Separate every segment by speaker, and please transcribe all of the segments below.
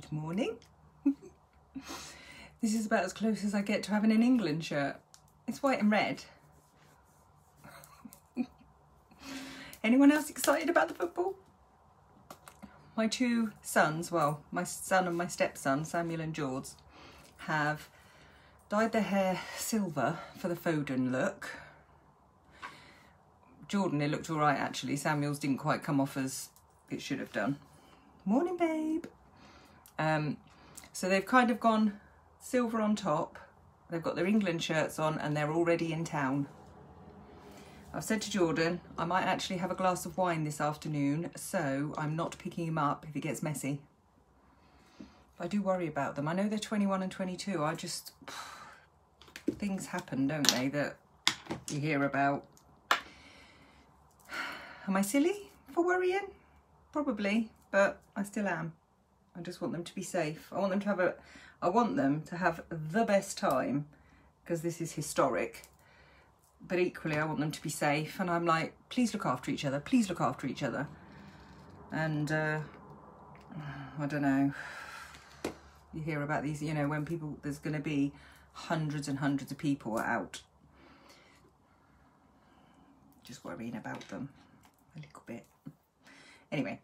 Speaker 1: Good morning. this is about as close as I get to having an England shirt. It's white and red. Anyone else excited about the football? My two sons, well, my son and my stepson, Samuel and George, have dyed their hair silver for the Foden look. Jordan, it looked all right actually. Samuel's didn't quite come off as it should have done. Morning, babe. Um, so they've kind of gone silver on top. They've got their England shirts on and they're already in town. I've said to Jordan, I might actually have a glass of wine this afternoon, so I'm not picking him up if it gets messy. I do worry about them. I know they're 21 and 22. I just, things happen, don't they, that you hear about. Am I silly for worrying? Probably, but I still am. I just want them to be safe. I want them to have a, I want them to have the best time because this is historic. But equally, I want them to be safe. And I'm like, please look after each other. Please look after each other. And uh, I don't know. You hear about these, you know, when people, there's going to be hundreds and hundreds of people out. Just worrying about them a little bit. Anyway,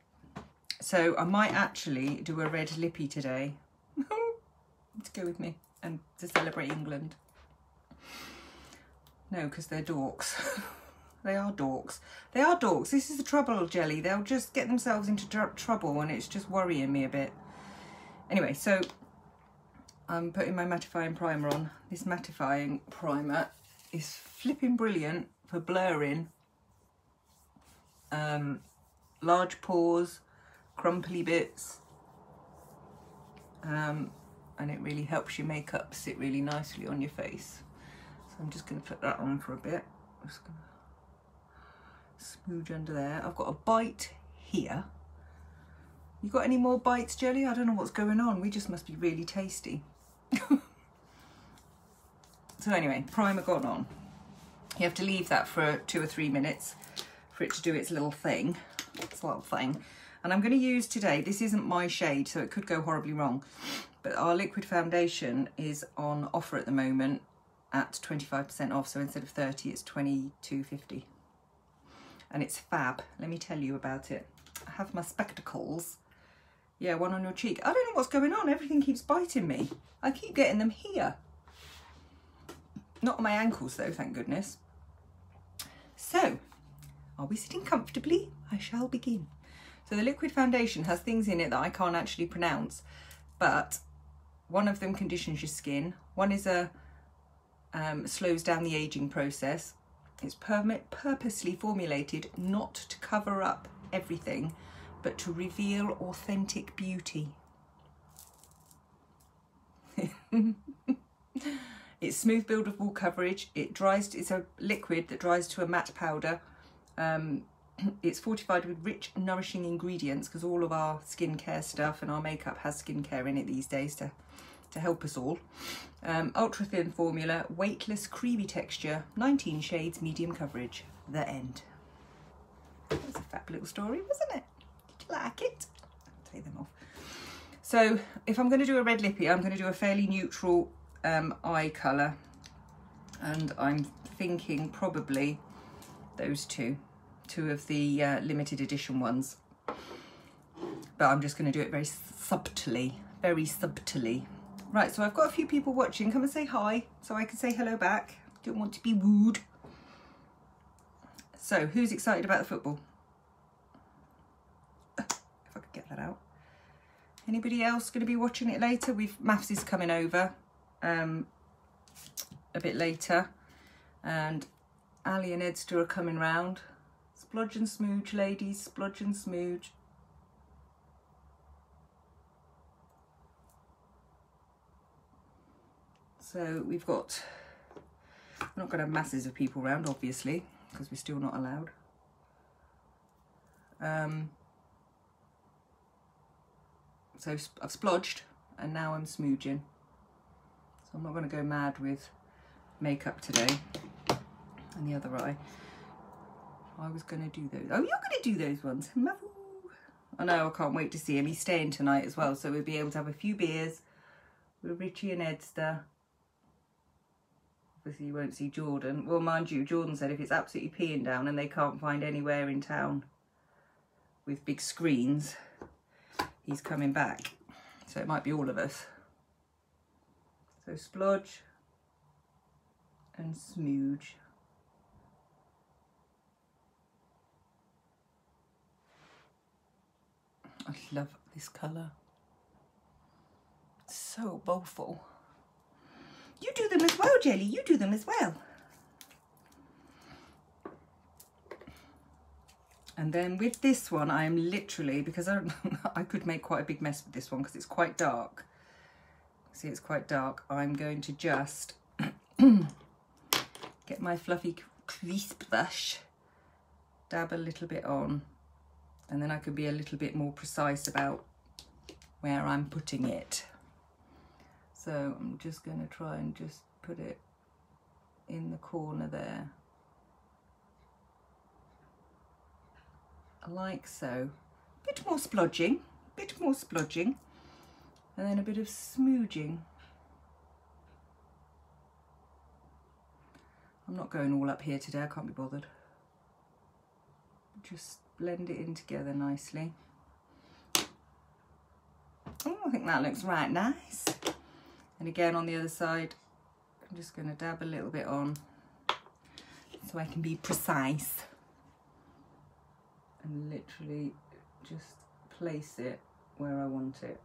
Speaker 1: so I might actually do a red lippy today to go with me and to celebrate England. No, because they're dorks. they are dorks. They are dorks. This is the trouble, Jelly. They'll just get themselves into tr trouble and it's just worrying me a bit. Anyway, so I'm putting my mattifying primer on. This mattifying primer is flipping brilliant for blurring um, large pores, crumply bits, um, and it really helps your makeup sit really nicely on your face. So I'm just going to put that on for a bit. I'm just going to smooch under there. I've got a bite here. You got any more bites, Jelly? I don't know what's going on. We just must be really tasty. so anyway, primer gone on. You have to leave that for two or three minutes for it to do its little thing, its little thing. And I'm going to use today, this isn't my shade, so it could go horribly wrong, but our liquid foundation is on offer at the moment at 25% off. So instead of 30, it's 22.50. And it's fab. Let me tell you about it. I have my spectacles. Yeah, one on your cheek. I don't know what's going on. Everything keeps biting me. I keep getting them here. Not on my ankles though, thank goodness. So, are we sitting comfortably? I shall begin. So the liquid foundation has things in it that I can't actually pronounce, but one of them conditions your skin. One is a um, slows down the aging process. It's permit purposely formulated not to cover up everything, but to reveal authentic beauty. it's smooth buildable coverage. It dries, it's a liquid that dries to a matte powder. Um, it's fortified with rich, nourishing ingredients because all of our skincare stuff and our makeup has skincare in it these days to to help us all. Um, ultra thin formula, weightless, creamy texture, 19 shades, medium coverage. The end. That's a fab little story, wasn't it? Did you like it? I'll take them off. So if I'm going to do a red lippy, I'm going to do a fairly neutral um, eye colour. And I'm thinking probably those two, two of the uh, limited edition ones. But I'm just going to do it very subtly, very subtly. Right, so I've got a few people watching. Come and say hi so I can say hello back. Don't want to be wooed. So, who's excited about the football? If I could get that out. Anybody else going to be watching it later? We've Maths is coming over um, a bit later. And Ali and Edster are coming round. Splodge and smooch, ladies. Splodge and smooch. So we've got, we're not going to have masses of people around, obviously, because we're still not allowed. Um, so I've splodged and now I'm smooching. So I'm not going to go mad with makeup today and the other eye. I was going to do those. Oh, you're going to do those ones. I know, I can't wait to see him. He's staying tonight as well, so we'll be able to have a few beers with Richie and Edster. Obviously, you won't see Jordan. Well, mind you, Jordan said if it's absolutely peeing down and they can't find anywhere in town with big screens, he's coming back. So it might be all of us. So splodge and smooge. I love this colour. It's so bowful. You do them as well, Jelly. You do them as well. And then with this one, I am literally, because I, I could make quite a big mess with this one because it's quite dark. See, it's quite dark. I'm going to just get my fluffy crease brush, dab a little bit on, and then I could be a little bit more precise about where I'm putting it. So I'm just going to try and just put it in the corner there. Like so. A bit more splodging, a bit more splodging, and then a bit of smooching. I'm not going all up here today, I can't be bothered. Just blend it in together nicely. Oh, I think that looks right nice. And again on the other side, I'm just going to dab a little bit on so I can be precise. And literally just place it where I want it.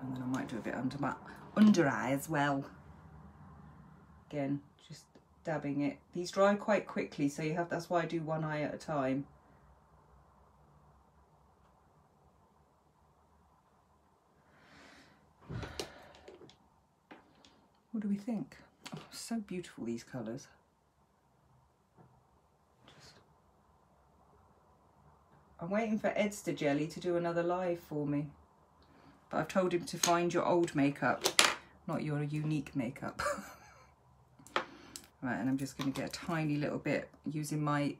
Speaker 1: And then I might do a bit under my under eye as well. Again, dabbing it. These dry quite quickly, so you have that's why I do one eye at a time. What do we think? Oh, so beautiful these colours. I'm waiting for Edster Jelly to do another live for me. But I've told him to find your old makeup, not your Younique makeup. right, and I'm just going to get a tiny little bit using my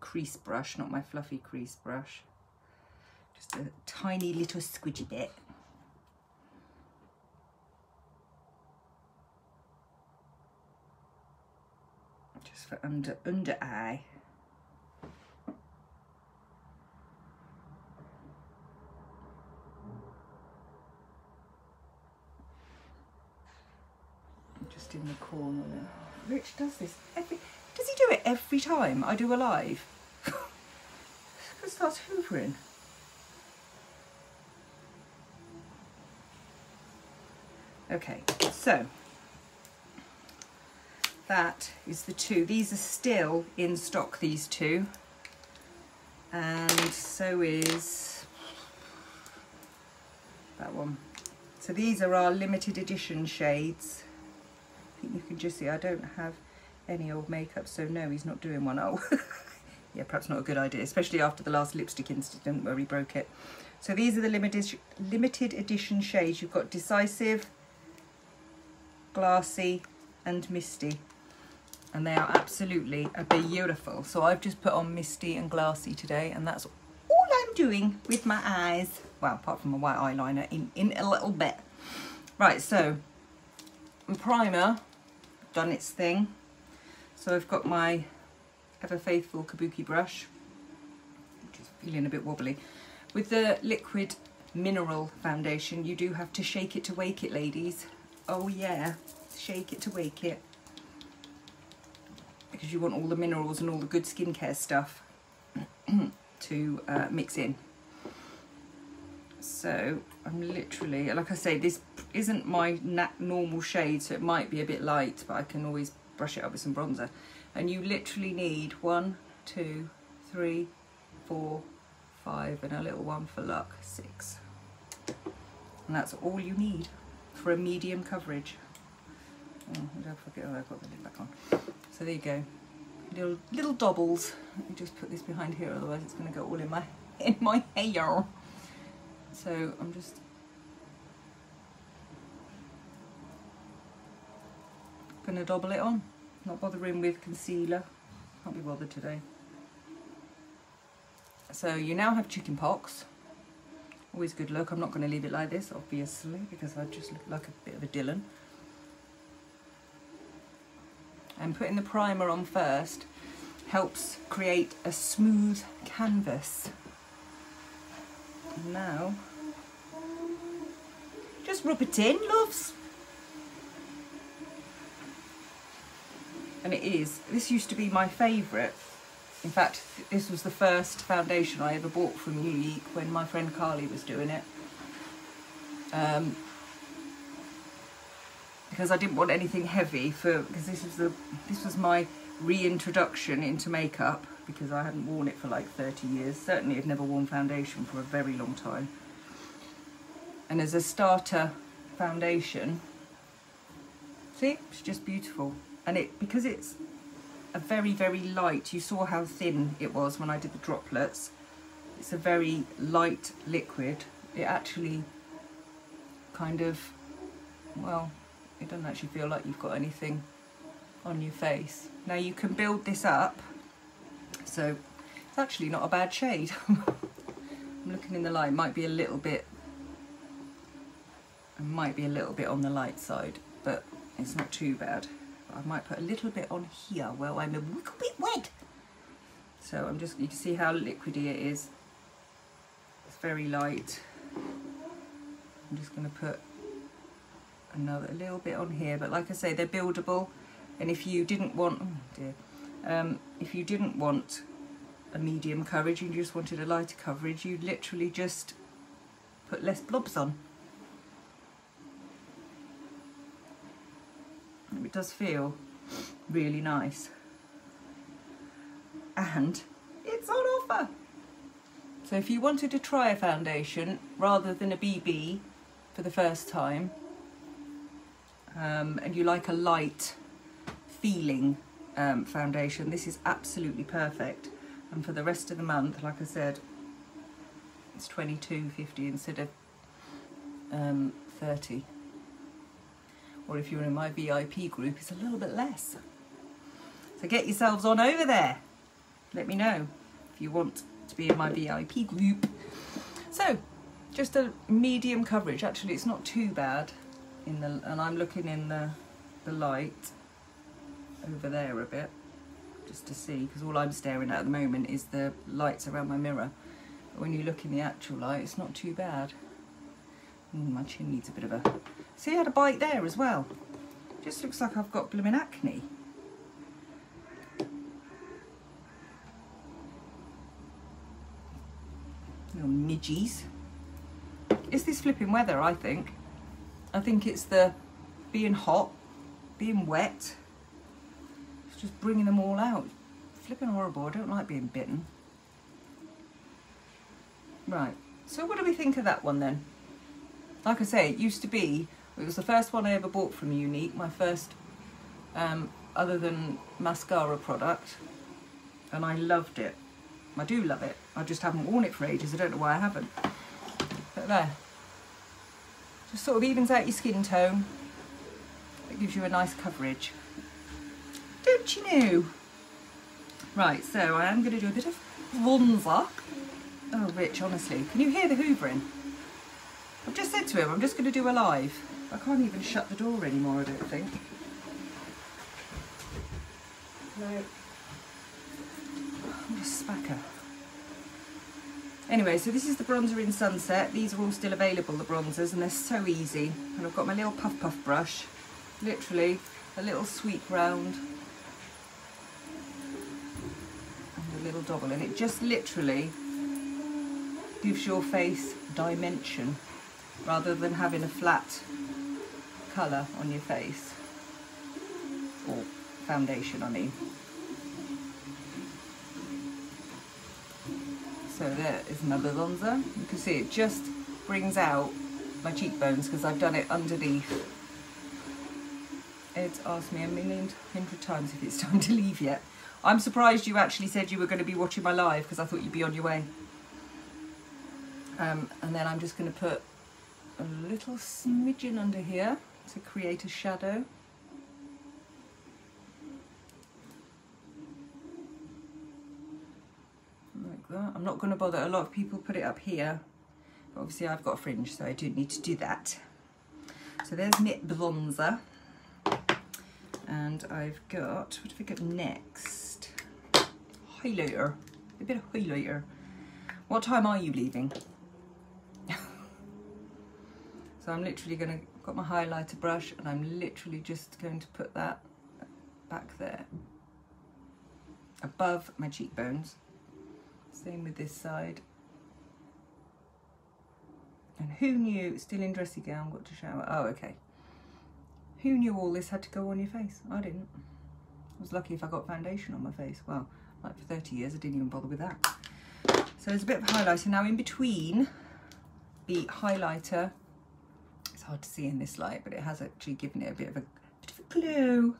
Speaker 1: crease brush, not my fluffy crease brush. Just a tiny little squidgy bit. Just for under under eye. Just in the corner. Rich does this every. Does he do it every time I do a live? starts hoovering. Okay, so that is the two. These are still in stock, these two. And so is that one. So these are our limited edition shades. Think you can just see I don't have any old makeup, so no, he's not doing one. Oh, yeah, perhaps not a good idea, especially after the last lipstick incident where he broke it. So these are the limited, limited edition shades. You've got Decisive, Glassy and Misty and they are absolutely uh, beautiful. So I've just put on Misty and Glassy today and that's all I'm doing with my eyes. Well, apart from a white eyeliner in, in a little bit. Right, so primer done its thing. So I've got my Ever Faithful Kabuki brush, which is feeling a bit wobbly. With the liquid mineral foundation, you do have to shake it to wake it, ladies. Oh yeah, shake it to wake it because you want all the minerals and all the good skincare stuff to uh, mix in. So I'm literally, like I say, this isn't my normal shade, so it might be a bit light, but I can always brush it up with some bronzer. And you literally need one, two, three, four, five, and a little one for luck, six. And that's all you need for a medium coverage. Oh, don't forget, oh, I've got the lid back on. So there you go. Little little doubles. Let me just put this behind here, otherwise it's going to go all in my in my hair. So I'm just going to double it on. Not bothering with concealer. Can't be bothered today. So you now have chicken pox. Always good look. I'm not going to leave it like this, obviously, because I just look like a bit of a Dylan. And putting the primer on first helps create a smooth canvas. And now, just rub it in, loves. And it is. This used to be my favourite in fact, this was the first foundation I ever bought from Younique when my friend Carly was doing it. Um, because I didn't want anything heavy for because this was the this was my reintroduction into makeup because I hadn't worn it for like 30 years. Certainly had never worn foundation for a very long time. And as a starter foundation, see, it's just beautiful. And it because it's a very, very light, you saw how thin it was when I did the droplets. It's a very light liquid. It actually kind of, well, it doesn't actually feel like you've got anything on your face. Now you can build this up, so it's actually not a bad shade. I'm looking in the light, might be a little bit, it might be a little bit on the light side, but it's not too bad. I might put a little bit on here where I'm a little bit wet. So I'm just, you can see how liquidy it is. It's very light. I'm just going to put another little bit on here, but like I say, they're buildable. And if you didn't want, oh dear, um, if you didn't want a medium coverage, and you just wanted a lighter coverage, you literally just put less blobs on. Does feel really nice. And it's on offer. So if you wanted to try a foundation rather than a BB for the first time, um, and you like a light feeling um, foundation, this is absolutely perfect. And for the rest of the month, like I said, it's 22.50 instead of um, 30 or if you're in my VIP group, it's a little bit less. So get yourselves on over there. Let me know if you want to be in my VIP group. So, just a medium coverage. Actually, it's not too bad. In the And I'm looking in the, the light over there a bit, just to see, because all I'm staring at at the moment is the lights around my mirror. But when you look in the actual light, it's not too bad. Mm, my chin needs a bit of a... See, I had a bite there as well. Just looks like I've got blooming acne. Little midgies. It's this flipping weather, I think. I think it's the being hot, being wet. It's just bringing them all out. Flipping horrible. I don't like being bitten. Right. So what do we think of that one then? like I say, it used to be, it was the first one I ever bought from Younique, my first, um, other than mascara product, and I loved it. I do love it. I just haven't worn it for ages. I don't know why I haven't. But there. Just sort of evens out your skin tone. It gives you a nice coverage. Don't you know? Right, so I am going to do a bit of bronzer. Oh, Rich, honestly. Can you hear the hoovering? I've just said to him, I'm just going to do a live. I can't even shut the door anymore, I don't think. No. I'm just spacker. Anyway, so this is the bronzer in Sunset. These are all still available, the bronzers, and they're so easy. And I've got my little puff puff brush, literally a little sweep round and a little double, and it just literally gives your face dimension rather than having a flat colour on your face or foundation I mean. So there is my bronzer. You can see it just brings out my cheekbones because I've done it underneath. Ed's asked me a million hundred times if it's time to leave yet. I'm surprised you actually said you were going to be watching my live because I thought you'd be on your way. Um, and then I'm just going to put a little smidgen under here to create a shadow. Like that. I'm not going to bother. A lot of people put it up here. But obviously I've got a fringe, so I do need to do that. So there's Knit Bronzer. And I've got, what have I got next? Highlighter. A bit of highlighter. What time are you leaving? so I'm literally going to, got my highlighter brush and I'm literally just going to put that back there above my cheekbones. Same with this side. And who knew, still in dressy gown, got to shower. Oh, okay. Who knew all this had to go on your face? I didn't. I was lucky if I got foundation on my face. Well, like for 30 years, I didn't even bother with that. So there's a bit of highlighter. Now in between the highlighter, hard to see in this light, but it has actually given it a bit of a, bit of a glow.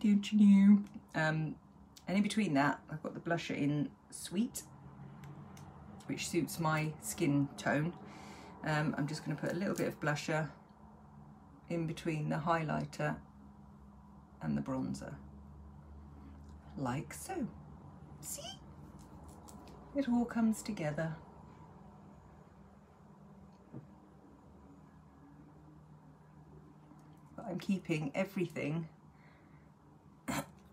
Speaker 1: Don't you know? Um, and in between that, I've got the blusher in Sweet, which suits my skin tone. Um, I'm just going to put a little bit of blusher in between the highlighter and the bronzer, like so. See? It all comes together. I'm keeping everything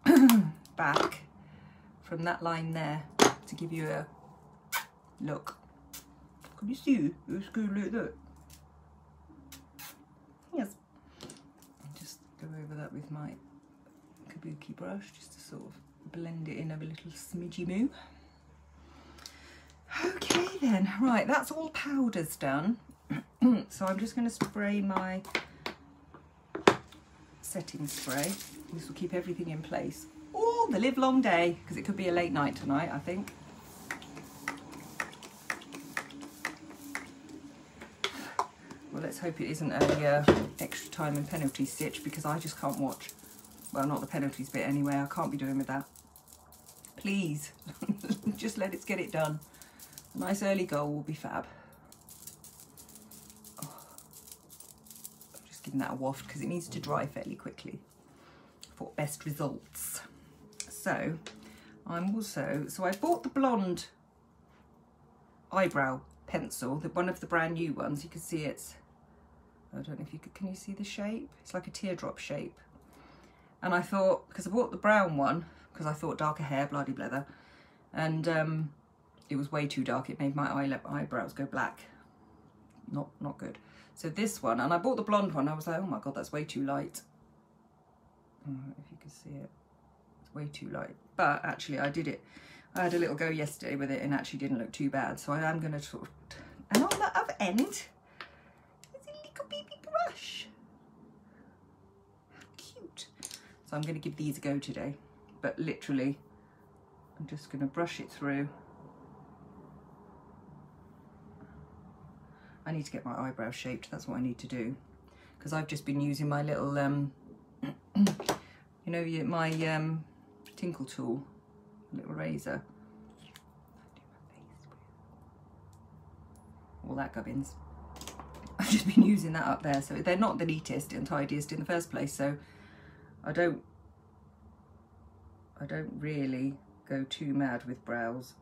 Speaker 1: back from that line there to give you a look. Can you see? It's good like that. Yes. Just go over that with my kabuki brush just to sort of blend it in a little smidgy moo. Okay then, right, that's all powders done. so I'm just going to spray my setting spray. This will keep everything in place all the live long day because it could be a late night tonight, I think. Well, let's hope it isn't a uh, extra time and penalty stitch because I just can't watch. Well, not the penalties bit anyway. I can't be doing with that. Please, just let it get it done. A nice early goal will be fab. Oh. Just giving that a waft because it needs to dry fairly quickly for best results. So I'm also, so I bought the blonde eyebrow pencil, the one of the brand new ones. You can see it's, I don't know if you could, can you see the shape? It's like a teardrop shape. And I thought, because I bought the brown one, because I thought darker hair, bloody blether, and um, it was way too dark. It made my eye eyebrows go black. Not, not good. So this one, and I bought the blonde one, I was like, oh my God, that's way too light. Oh, if you can see it, it's way too light. But actually I did it I had a little go yesterday with it and actually didn't look too bad. So I am going to sort of, and on the other end a little baby brush. Cute. So I'm going to give these a go today. But literally, I'm just going to brush it through. I need to get my eyebrows shaped. That's what I need to do. Because I've just been using my little, um, you know, my um, tinkle tool little razor. All that gubbins. I've just been using that up there. So they're not the neatest and tidiest in the first place. So I don't, I don't really go too mad with brows.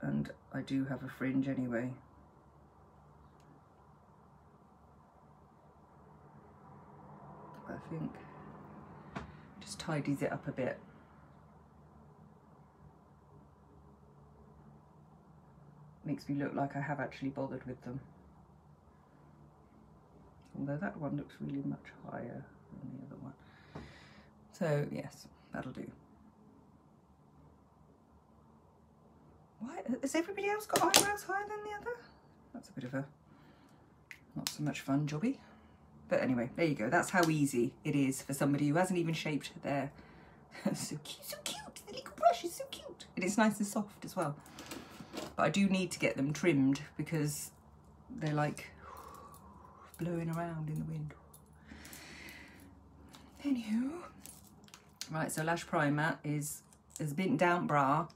Speaker 1: And I do have a fringe anyway. I think just tidies it up a bit. makes me look like I have actually bothered with them. Although that one looks really much higher than the other one. So yes, that'll do. Why has everybody else got eyebrows higher than the other? That's a bit of a not so much fun jobby. But anyway, there you go. That's how easy it is for somebody who hasn't even shaped their so cute, so cute. The little brush is so cute. And it's nice and soft as well. But I do need to get them trimmed because they're like blowing around in the wind. Anywho, right, so lash primer is has been down bra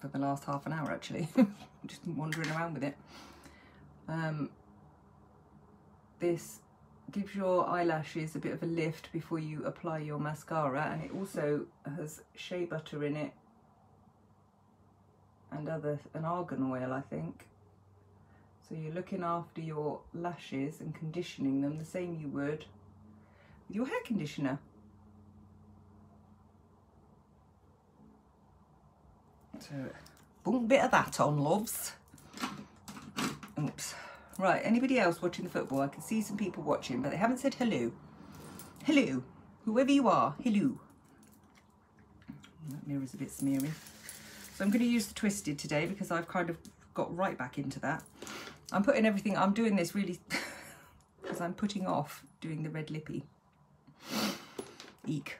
Speaker 1: for the last half an hour actually. Just wandering around with it. Um, this gives your eyelashes a bit of a lift before you apply your mascara and it also has shea butter in it and other an argan oil I think. So you're looking after your lashes and conditioning them the same you would with your hair conditioner. So boom bit of that on loves. Oops right anybody else watching the football I can see some people watching but they haven't said hello hello whoever you are hello that mirror's a bit smeary so I'm going to use the Twisted today because I've kind of got right back into that. I'm putting everything, I'm doing this really because I'm putting off doing the red lippy. Eek.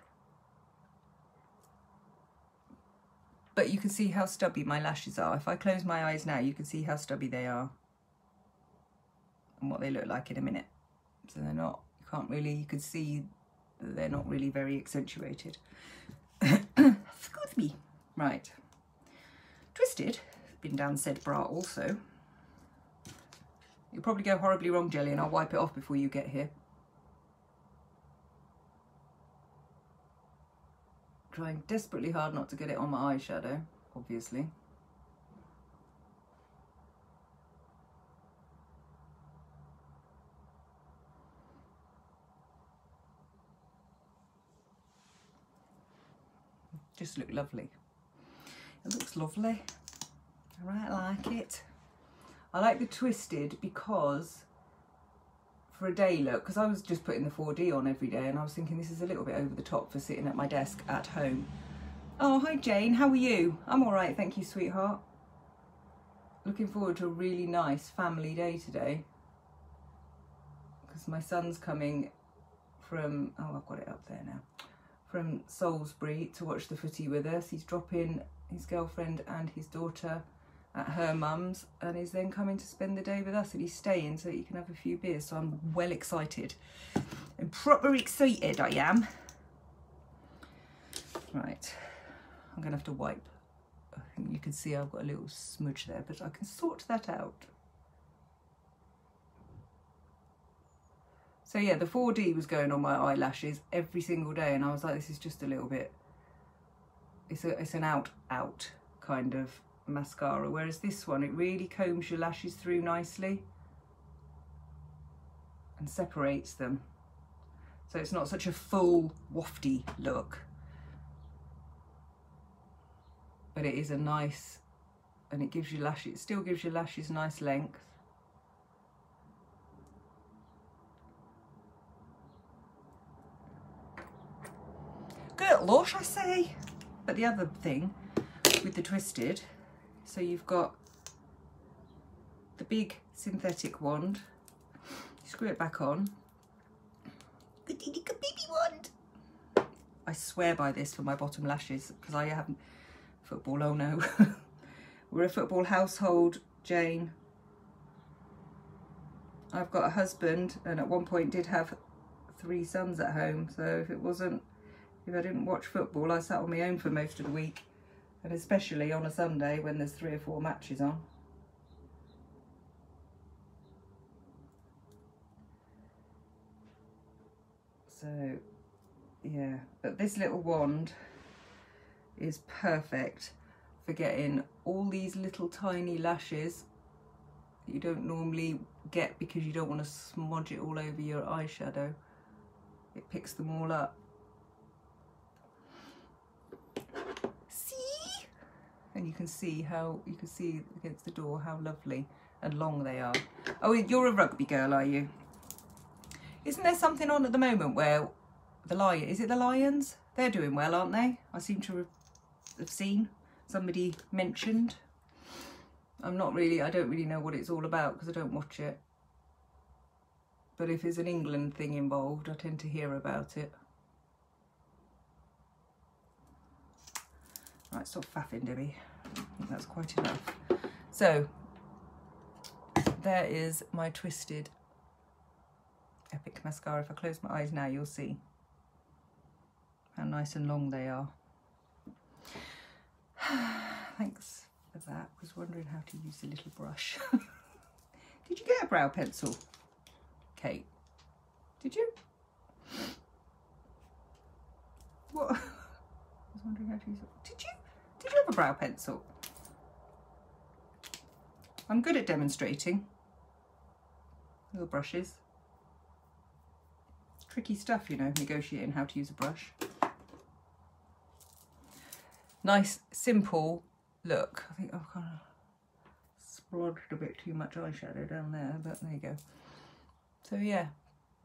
Speaker 1: But you can see how stubby my lashes are. If I close my eyes now, you can see how stubby they are. And what they look like in a minute. So they're not, you can't really, you can see they're not really very accentuated. Excuse me. Right. Twisted, been down said bra also. You'll probably go horribly wrong, Jelly, and I'll wipe it off before you get here. Trying desperately hard not to get it on my eyeshadow, obviously. Just look lovely. It looks lovely. I right like it. I like the twisted because for a day look, because I was just putting the 4D on every day and I was thinking this is a little bit over the top for sitting at my desk at home. Oh, hi Jane, how are you? I'm all right, thank you, sweetheart. Looking forward to a really nice family day today. Because my son's coming from, oh, I've got it up there now, from Salisbury to watch the footy with us. He's dropping his girlfriend and his daughter at her mum's and is then coming to spend the day with us and he's staying so he can have a few beers. So I'm well excited and proper excited I am. Right I'm gonna have to wipe. You can see I've got a little smudge there but I can sort that out so yeah the 4D was going on my eyelashes every single day and I was like this is just a little bit it's a it's an out out kind of mascara whereas this one it really combs your lashes through nicely and separates them. So it's not such a full wafty look. But it is a nice and it gives you lashes it still gives your lashes nice length good lush I say but the other thing with the twisted, so you've got the big synthetic wand, screw it back on. Little baby wand. I swear by this for my bottom lashes because I haven't football, oh no. We're a football household, Jane. I've got a husband and at one point did have three sons at home. So if it wasn't if I didn't watch football, I sat on my own for most of the week. And especially on a Sunday when there's three or four matches on. So, yeah. But this little wand is perfect for getting all these little tiny lashes you don't normally get because you don't want to smudge it all over your eyeshadow. It picks them all up. And you can see how you can see against the door how lovely and long they are. Oh, you're a rugby girl, are you? Isn't there something on at the moment where the lion is it the lions? They're doing well, aren't they? I seem to have seen somebody mentioned. I'm not really, I don't really know what it's all about because I don't watch it. But if there's an England thing involved, I tend to hear about it. Right, stop faffing, Debbie. I think that's quite enough. So, there is my Twisted Epic Mascara. If I close my eyes now, you'll see how nice and long they are. Thanks for that. Was wondering how to use the little brush. Did you get a brow pencil, Kate? Did you? What? I was wondering how to use it. Did you? Did you have a brow pencil? I'm good at demonstrating. Little brushes. Tricky stuff, you know, negotiating how to use a brush. Nice, simple look. I think I've kind of splodged a bit too much eyeshadow down there, but there you go. So yeah,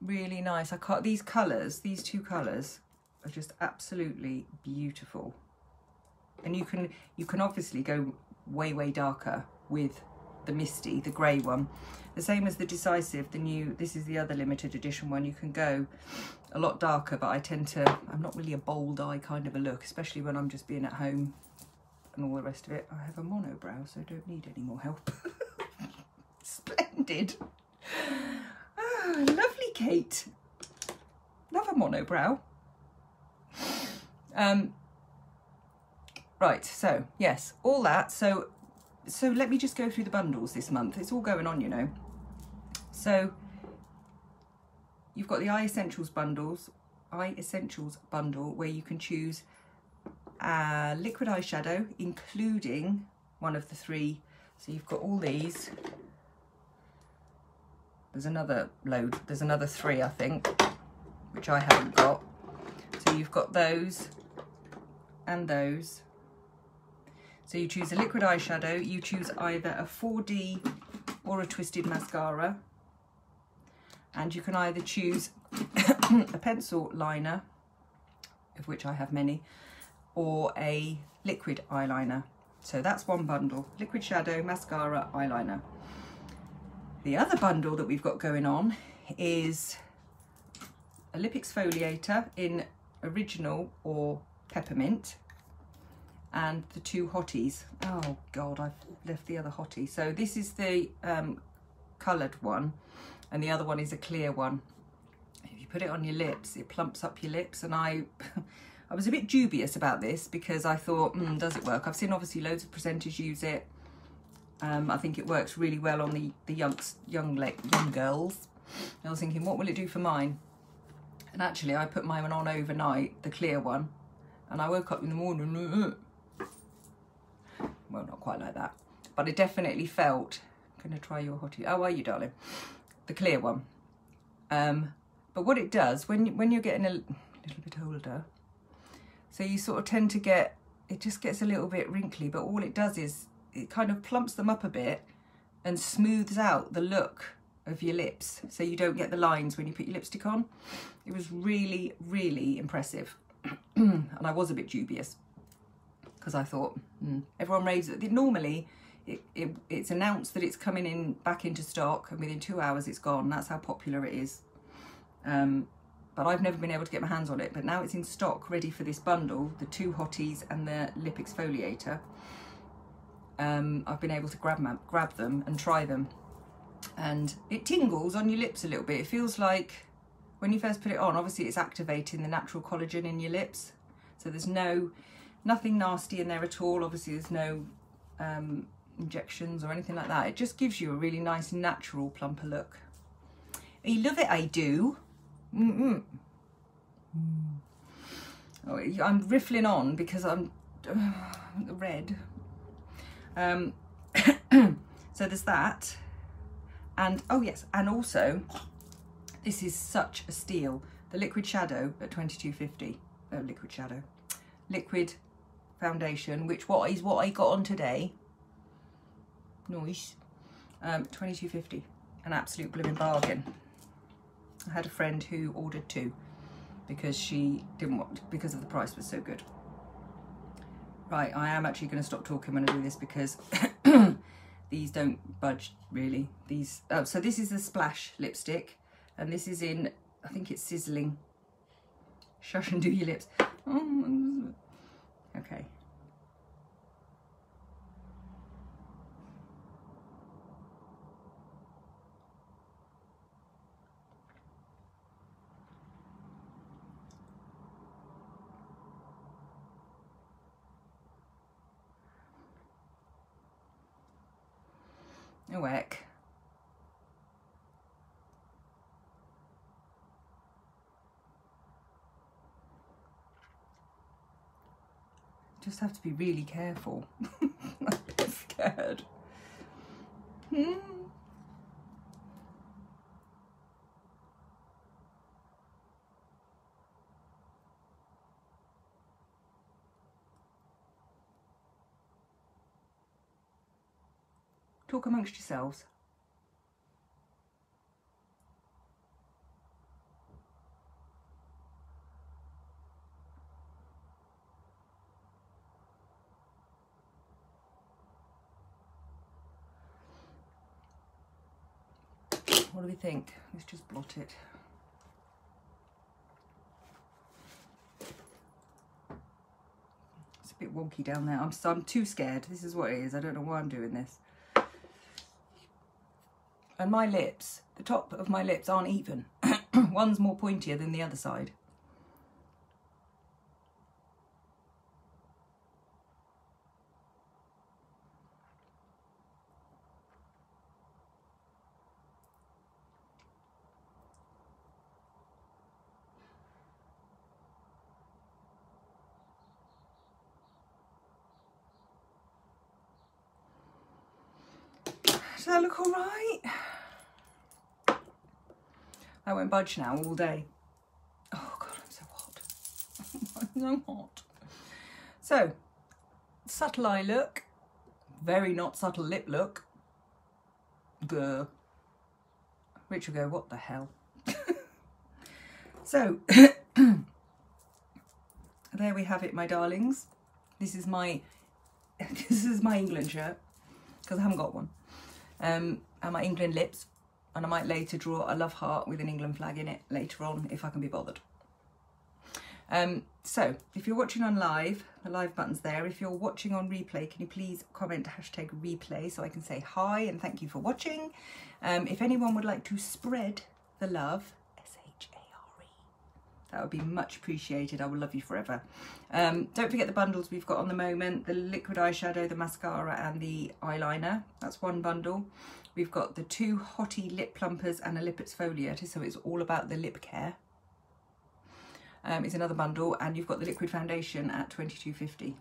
Speaker 1: really nice. I can't, these colours, these two colours are just absolutely beautiful. And you can, you can obviously go way, way darker with the Misty, the grey one. The same as the Decisive, the new, this is the other limited edition one. You can go a lot darker, but I tend to, I'm not really a bold eye kind of a look, especially when I'm just being at home and all the rest of it. I have a monobrow, so I don't need any more help. Splendid. Ah, lovely, Kate. Love a monobrow. Um, right, so yes, all that. So so let me just go through the bundles this month. It's all going on, you know. So you've got the Eye Essentials bundles, Eye Essentials bundle, where you can choose a liquid eyeshadow, including one of the three. So you've got all these. There's another load. There's another three, I think, which I haven't got. So you've got those and those so you choose a liquid eyeshadow, you choose either a 4D or a twisted mascara. And you can either choose a pencil liner, of which I have many, or a liquid eyeliner. So that's one bundle, liquid shadow, mascara, eyeliner. The other bundle that we've got going on is a lip exfoliator in original or peppermint and the two hotties. Oh God, I've left the other hottie. So this is the um, coloured one and the other one is a clear one. If you put it on your lips, it plumps up your lips and I I was a bit dubious about this because I thought, mm, does it work? I've seen obviously loads of presenters use it. Um, I think it works really well on the, the young, young, young girls. I was thinking, what will it do for mine? And actually I put mine on overnight, the clear one, and I woke up in the morning, well, not quite like that, but it definitely felt, I'm gonna try your hottie. Oh, are you, darling? The clear one. Um, but what it does, when, when you're getting a little bit older, so you sort of tend to get, it just gets a little bit wrinkly, but all it does is it kind of plumps them up a bit and smooths out the look of your lips so you don't get the lines when you put your lipstick on. It was really, really impressive. and I was a bit dubious because I thought mm, everyone raves it. Normally, it, it, it's announced that it's coming in back into stock, and within two hours it's gone. That's how popular it is. Um, but I've never been able to get my hands on it. But now it's in stock, ready for this bundle, the two hotties and the lip exfoliator. Um, I've been able to grab, grab them and try them. And it tingles on your lips a little bit. It feels like when you first put it on, obviously it's activating the natural collagen in your lips. So there's no Nothing nasty in there at all. Obviously, there's no um, injections or anything like that. It just gives you a really nice, natural, plumper look. I love it, I do. Mm -mm. Oh, I'm riffling on because I'm uh, red. Um, so there's that. And, oh yes, and also, this is such a steal. The Liquid Shadow at 22.50. Oh, Liquid Shadow. Liquid foundation, which what is what I got on today. Nice. Um, 22.50, an absolute blooming bargain. I had a friend who ordered two because she didn't want, because of the price was so good. Right, I am actually going to stop talking when I do this because these don't budge really. These, oh, so this is the Splash lipstick and this is in, I think it's Sizzling. Shush and do your lips. Oh, Okay. Oh heck. just have to be really careful. I'm a bit scared. Hmm. Talk amongst yourselves. What do we think? Let's just blot it. It's a bit wonky down there. I'm, so I'm too scared. This is what it is. I don't know why I'm doing this. And my lips, the top of my lips aren't even. One's more pointier than the other side. Does that look all right? I won't budge now all day. Oh God, I'm so hot. I'm so hot. So, subtle eye look, very not subtle lip look. Grr. Rich will go, what the hell? so, there we have it, my darlings. This is my, this is my England shirt, because I haven't got one um, and my England lips. And I might later draw a love heart with an England flag in it later on if I can be bothered. Um, so if you're watching on live, the live button's there. If you're watching on replay, can you please comment hashtag replay so I can say hi and thank you for watching. Um, if anyone would like to spread the love, that would be much appreciated. I will love you forever. Um, don't forget the bundles we've got on the moment, the liquid eyeshadow, the mascara and the eyeliner. That's one bundle. We've got the two Hottie lip plumpers and a lip exfoliator, so it's all about the lip care. Um, it's another bundle and you've got the liquid foundation at 22.50.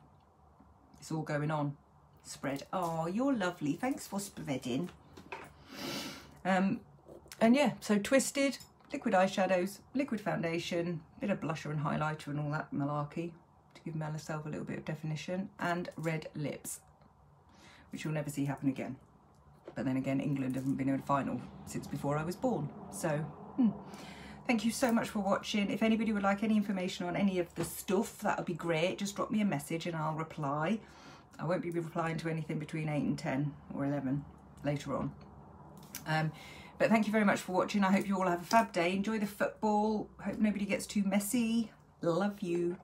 Speaker 1: It's all going on. Spread. Oh, you're lovely. Thanks for spreading. Um, and yeah, so Twisted, liquid eyeshadows, liquid foundation, bit of blusher and highlighter and all that malarkey to give myself a little bit of definition, and red lips, which you'll never see happen again. But then again, England haven't been in a final since before I was born. So, hmm. thank you so much for watching. If anybody would like any information on any of the stuff, that would be great. Just drop me a message and I'll reply. I won't be replying to anything between 8 and 10 or 11 later on. Um, but thank you very much for watching. I hope you all have a fab day. Enjoy the football. Hope nobody gets too messy. Love you.